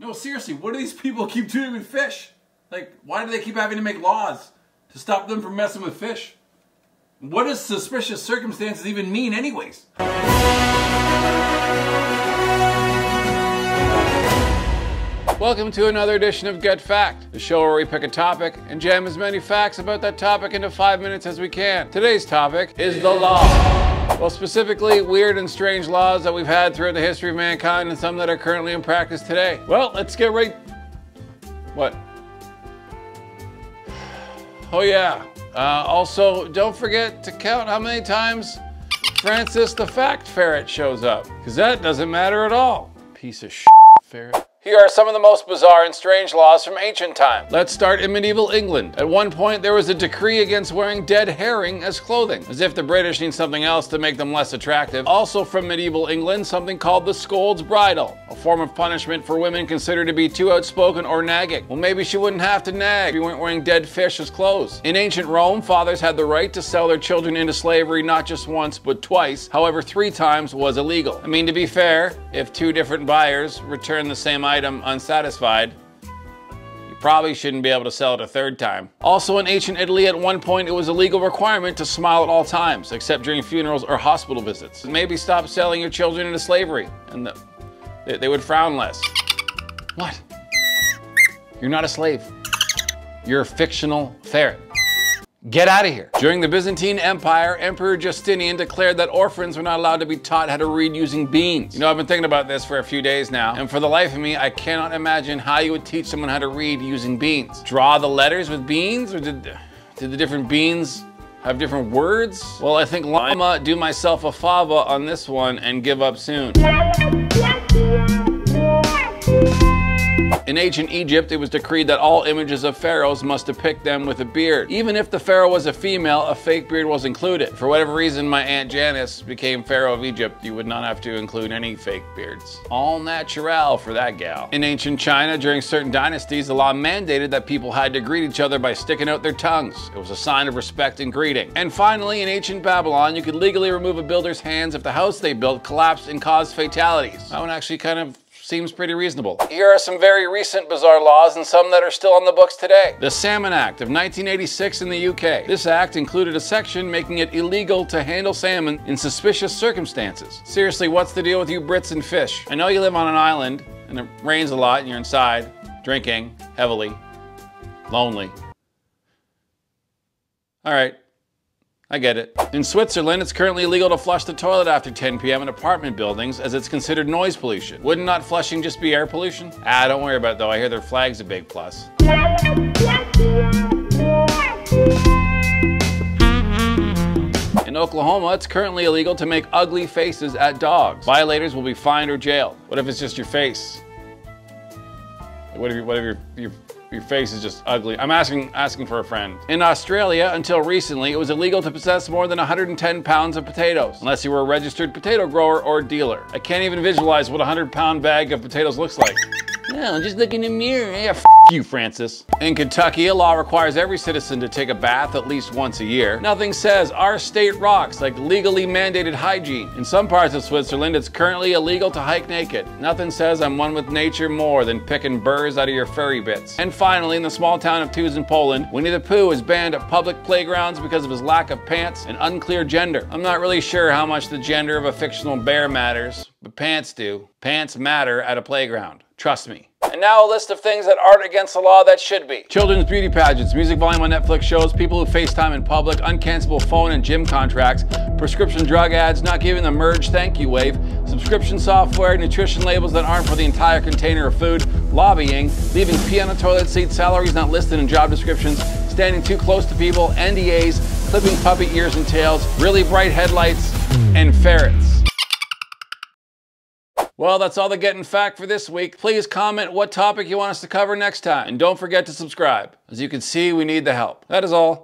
No, seriously, what do these people keep doing with fish? Like, why do they keep having to make laws to stop them from messing with fish? What does suspicious circumstances even mean, anyways? Welcome to another edition of Get Fact, the show where we pick a topic and jam as many facts about that topic into five minutes as we can. Today's topic is the law. Well, specifically, weird and strange laws that we've had throughout the history of mankind and some that are currently in practice today. Well, let's get right. What? Oh, yeah. Uh, also, don't forget to count how many times Francis the Fact Ferret shows up, because that doesn't matter at all. Piece of shit ferret. Here are some of the most bizarre and strange laws from ancient times. Let's start in medieval England. At one point, there was a decree against wearing dead herring as clothing, as if the British need something else to make them less attractive. Also from medieval England, something called the scold's bridle, a form of punishment for women considered to be too outspoken or nagging. Well, maybe she wouldn't have to nag if you weren't wearing dead fish as clothes. In ancient Rome, fathers had the right to sell their children into slavery not just once, but twice. However, three times was illegal. I mean, to be fair, if two different buyers returned the same item unsatisfied, you probably shouldn't be able to sell it a third time. Also in ancient Italy, at one point, it was a legal requirement to smile at all times, except during funerals or hospital visits. Maybe stop selling your children into slavery, and the, they, they would frown less. What? You're not a slave. You're a fictional ferret. Get out of here. During the Byzantine Empire, Emperor Justinian declared that orphans were not allowed to be taught how to read using beans. You know, I've been thinking about this for a few days now, and for the life of me, I cannot imagine how you would teach someone how to read using beans. Draw the letters with beans, or did, did the different beans have different words? Well, I think Llama do myself a fava on this one and give up soon. In ancient Egypt, it was decreed that all images of pharaohs must depict them with a beard. Even if the pharaoh was a female, a fake beard was included. For whatever reason, my Aunt Janice became pharaoh of Egypt. You would not have to include any fake beards. All natural for that gal. In ancient China, during certain dynasties, the law mandated that people had to greet each other by sticking out their tongues. It was a sign of respect and greeting. And finally, in ancient Babylon, you could legally remove a builder's hands if the house they built collapsed and caused fatalities. That one actually kind of Seems pretty reasonable. Here are some very recent bizarre laws and some that are still on the books today. The Salmon Act of 1986 in the UK. This act included a section making it illegal to handle salmon in suspicious circumstances. Seriously, what's the deal with you Brits and fish? I know you live on an island and it rains a lot and you're inside, drinking heavily, lonely. All right, I get it. In Switzerland, it's currently illegal to flush the toilet after 10 p.m. in apartment buildings as it's considered noise pollution. Wouldn't not flushing just be air pollution? Ah, don't worry about it though. I hear their flag's a big plus. In Oklahoma, it's currently illegal to make ugly faces at dogs. Violators will be fined or jailed. What if it's just your face? What if, you, what if your, your your face is just ugly. I'm asking asking for a friend. In Australia, until recently, it was illegal to possess more than 110 pounds of potatoes, unless you were a registered potato grower or dealer. I can't even visualize what a 100 pound bag of potatoes looks like. No, just look in the mirror. Yeah, f you, Francis. In Kentucky, a law requires every citizen to take a bath at least once a year. Nothing says our state rocks like legally mandated hygiene. In some parts of Switzerland, it's currently illegal to hike naked. Nothing says I'm one with nature more than picking burrs out of your furry bits. And finally, in the small town of Tuz in Poland, Winnie the Pooh is banned at public playgrounds because of his lack of pants and unclear gender. I'm not really sure how much the gender of a fictional bear matters, but pants do. Pants matter at a playground. Trust me. And now a list of things that aren't against the law that should be. Children's beauty pageants, music volume on Netflix shows, people who FaceTime in public, uncancelable phone and gym contracts, prescription drug ads, not giving the merge thank you wave, subscription software, nutrition labels that aren't for the entire container of food, lobbying, leaving pee on a toilet seat, salaries not listed in job descriptions, standing too close to people, NDAs, clipping puppy ears and tails, really bright headlights, and ferrets. Well, that's all the Getting Fact for this week. Please comment what topic you want us to cover next time. And don't forget to subscribe. As you can see, we need the help. That is all.